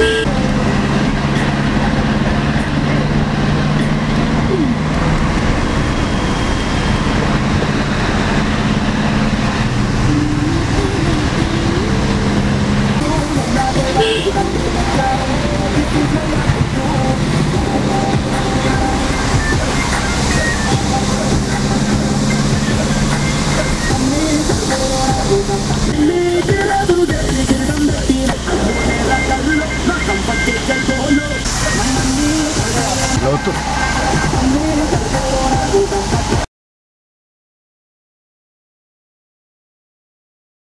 不能拿别人当挡箭牌。とだ。